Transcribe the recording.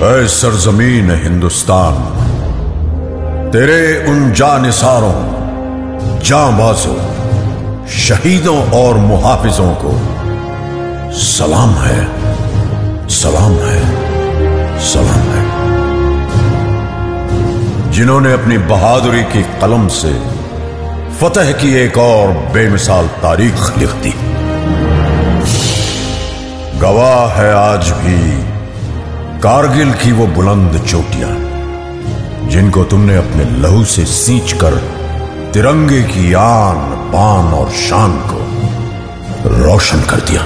है सरजमीन हिंदुस्तान। तेरे उन जानिसारों, जांबाजों, शहीदों और मुहाफिजों को सलाम है सलाम है सलाम है। जिन्होंने अपनी बहादुरी की कलम से फतेह की एक और बेमिसाल तारीख लिख दी। गवाह है आज भी कारगिल की वो बुलंद चोटियाँ, जिनको तुमने अपने लहू से सींच कर तिरंगे की आन बान और शान को रोशन कर दिया।